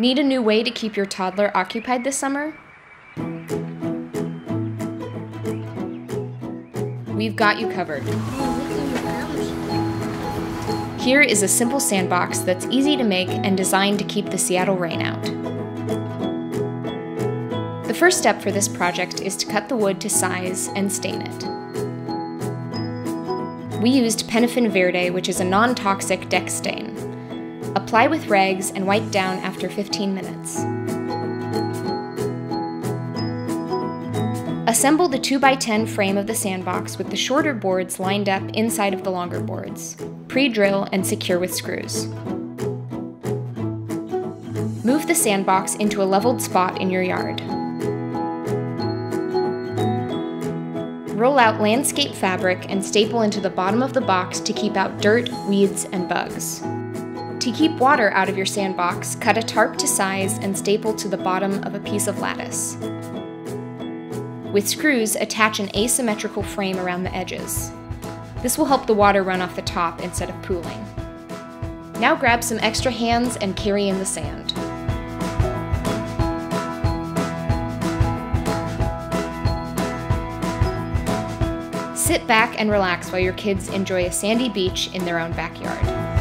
Need a new way to keep your toddler occupied this summer? We've got you covered. Here is a simple sandbox that's easy to make and designed to keep the Seattle rain out. The first step for this project is to cut the wood to size and stain it. We used Penofin Verde, which is a non-toxic deck stain. Apply with rags and wipe down after 15 minutes. Assemble the 2x10 frame of the sandbox with the shorter boards lined up inside of the longer boards. Pre-drill and secure with screws. Move the sandbox into a leveled spot in your yard. Roll out landscape fabric and staple into the bottom of the box to keep out dirt, weeds, and bugs. To keep water out of your sandbox, cut a tarp to size and staple to the bottom of a piece of lattice. With screws, attach an asymmetrical frame around the edges. This will help the water run off the top instead of pooling. Now grab some extra hands and carry in the sand. Sit back and relax while your kids enjoy a sandy beach in their own backyard.